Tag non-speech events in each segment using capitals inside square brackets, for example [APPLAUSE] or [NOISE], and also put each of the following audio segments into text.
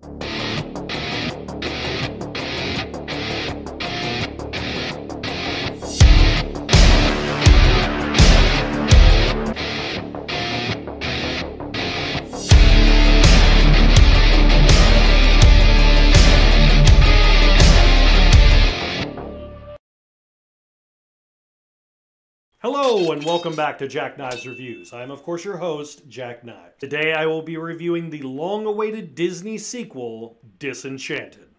you Hello and welcome back to Jack Knives Reviews. I am of course your host, Jack Knives. Today I will be reviewing the long-awaited Disney sequel, Disenchanted.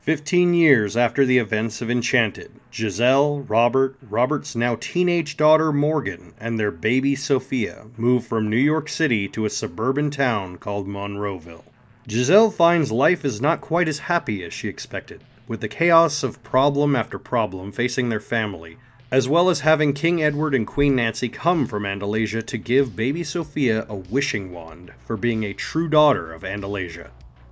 Fifteen years after the events of Enchanted, Giselle, Robert, Robert's now teenage daughter Morgan, and their baby Sophia move from New York City to a suburban town called Monroeville. Giselle finds life is not quite as happy as she expected with the chaos of problem after problem facing their family, as well as having King Edward and Queen Nancy come from Andalasia to give baby Sophia a wishing wand for being a true daughter of Andalasia.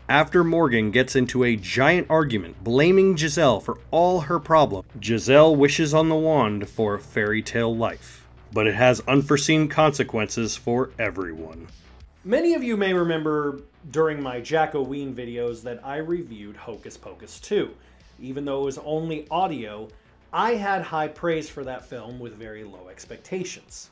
After Morgan gets into a giant argument blaming Giselle for all her problems, Giselle wishes on the wand for fairy tale life. But it has unforeseen consequences for everyone. Many of you may remember during my Jackoween videos that I reviewed Hocus Pocus 2. Even though it was only audio, I had high praise for that film with very low expectations.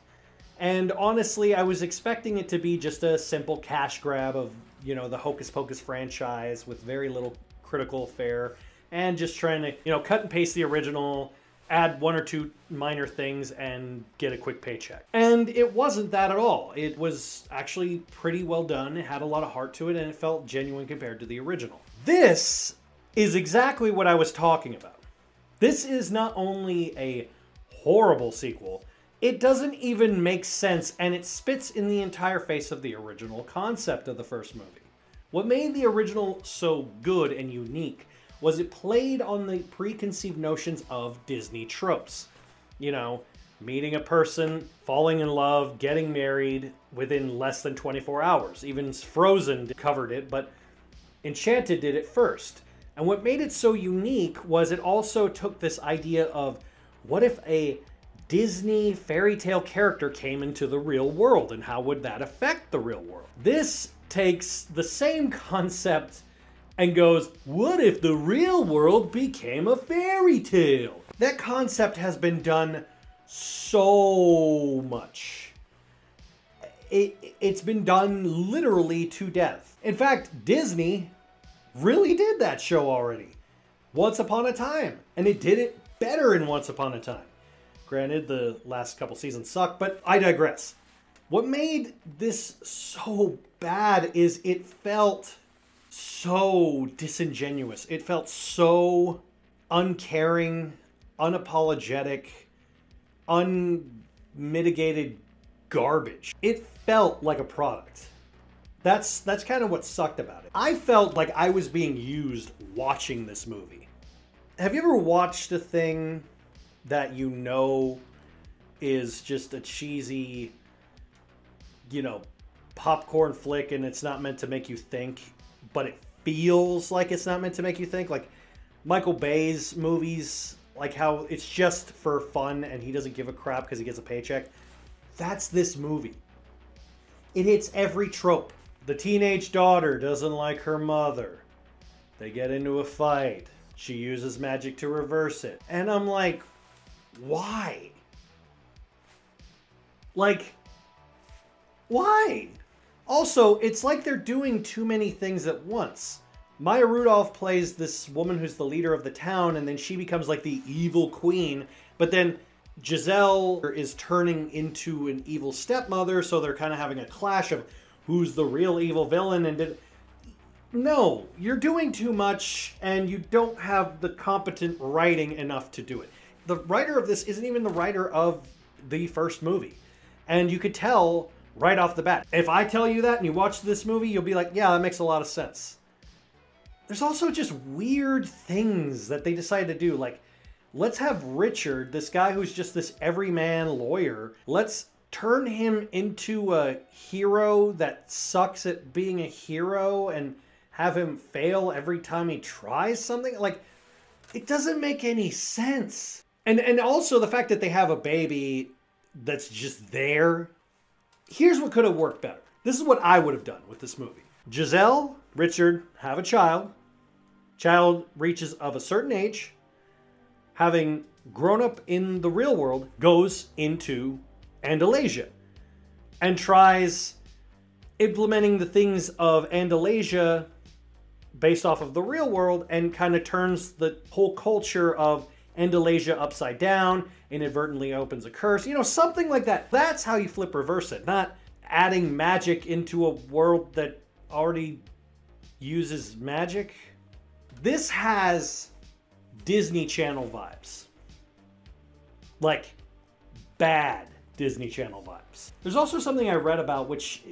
And honestly, I was expecting it to be just a simple cash grab of, you know, the Hocus Pocus franchise with very little critical fare and just trying to, you know, cut and paste the original, add one or two minor things and get a quick paycheck. And it wasn't that at all. It was actually pretty well done. It had a lot of heart to it and it felt genuine compared to the original. This is exactly what I was talking about. This is not only a horrible sequel, it doesn't even make sense and it spits in the entire face of the original concept of the first movie. What made the original so good and unique was it played on the preconceived notions of Disney tropes. You know, meeting a person, falling in love, getting married within less than 24 hours. Even Frozen covered it, but Enchanted did it first. And what made it so unique was it also took this idea of what if a Disney fairy tale character came into the real world and how would that affect the real world? This takes the same [LAUGHS] concept and goes, what if the real world became a fairy tale? That concept has been done so much. It, it's been done literally to death. In fact, Disney really did that show already. Once Upon a Time. And it did it better in Once Upon a Time. Granted, the last couple seasons suck, but I digress. What made this so bad is it felt so disingenuous. It felt so uncaring, unapologetic, unmitigated garbage. It felt like a product. That's that's kind of what sucked about it. I felt like I was being used watching this movie. Have you ever watched a thing that you know is just a cheesy, you know, popcorn flick and it's not meant to make you think, but it feels like it's not meant to make you think? Like Michael Bay's movies, like how it's just for fun and he doesn't give a crap because he gets a paycheck. That's this movie. It hits every trope. The teenage daughter doesn't like her mother. They get into a fight. She uses magic to reverse it. And I'm like, why? Like, why? Also, it's like they're doing too many things at once. Maya Rudolph plays this woman who's the leader of the town, and then she becomes like the evil queen. But then Giselle is turning into an evil stepmother, so they're kind of having a clash of who's the real evil villain and did no you're doing too much and you don't have the competent writing enough to do it the writer of this isn't even the writer of the first movie and you could tell right off the bat. If i tell you that and you watch this movie you'll be like yeah that makes a lot of sense. There's also just weird things that they decide to do. Like let's have richard this guy who's just this everyman lawyer let's turn him into a hero that sucks at being a hero and have him fail every time he tries something. Like it doesn't make any sense. And and also the fact that they have a baby that's just there here's what could have worked better. This is what I would have done with this movie. Giselle, Richard have a child. Child reaches of a certain age, having grown up in the real world, goes into Andalasia and tries implementing the things of Andalasia based off of the real world and kind of turns the whole culture of Andalasia upside down, inadvertently opens a curse, you know, something like that. That's how you flip reverse it, not adding magic into a world that already uses magic. This has Disney Channel vibes. Like bad Disney Channel vibes. There's also something I read about which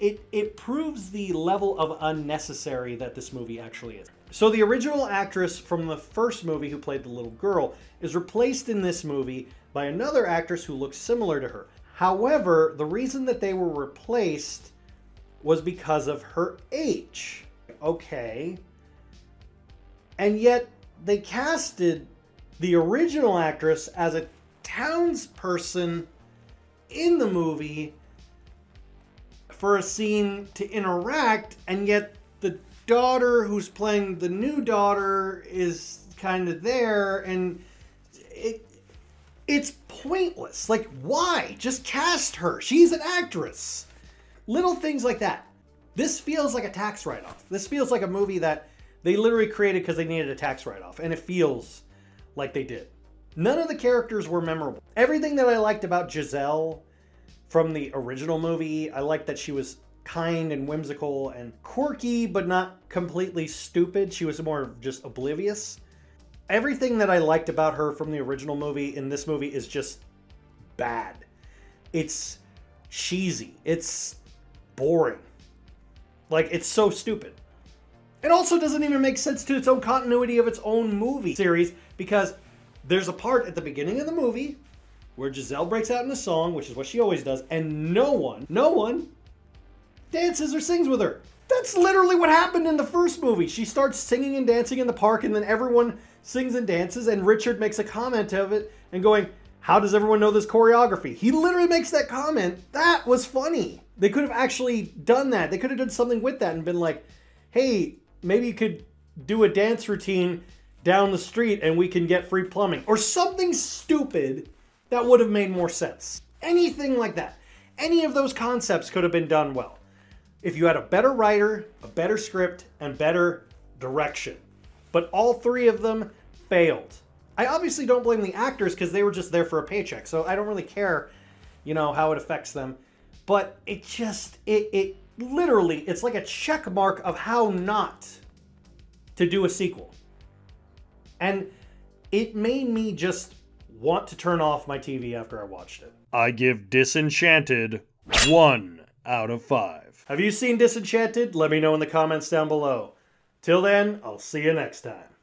it it proves the level of unnecessary that this movie actually is. So the original actress from the first movie who played the little girl is replaced in this movie by another actress who looks similar to her. However, the reason that they were replaced was because of her age. Okay. And yet they casted the original actress as a townsperson in the movie for a scene to interact, and yet daughter who's playing the new daughter is kind of there, and it it's pointless. Like, why? Just cast her. She's an actress. Little things like that. This feels like a tax write off. This feels like a movie that they literally created because they needed a tax write off, and it feels like they did. None of the characters were memorable. Everything that I liked about Giselle from the original movie, I liked that she was kind and whimsical and quirky, but not completely stupid. She was more just oblivious. Everything that I liked about her from the original movie in this movie is just bad. It's cheesy. It's boring. Like, it's so stupid. It also doesn't even make sense to its own continuity of its own movie series because there's a part at the beginning of the movie where Giselle breaks out in a song, which is what she always does, and no one, no one dances or sings with her. That's literally what happened in the first movie. She starts singing and dancing in the park, and then everyone sings and dances, and Richard makes a comment of it and going, How does everyone know this choreography? He literally makes that comment. That was funny. They could have actually done that. They could have done something with that and been like, Hey, maybe you could do a dance routine down the street and we can get free plumbing. Or something stupid that would have made more sense. Anything like that. Any of those concepts could have been done well. If you had a better writer, a better script, and better direction. But all three of them failed. I obviously don't blame the actors because they were just there for a paycheck, so I don't really care, you know, how it affects them. But it just, it, it literally, it's like a check mark of how not to do a sequel. And it made me just want to turn off my TV after I watched it. I give Disenchanted one out of five. Have you seen Disenchanted? Let me know in the comments down below. Till then, I'll see you next time.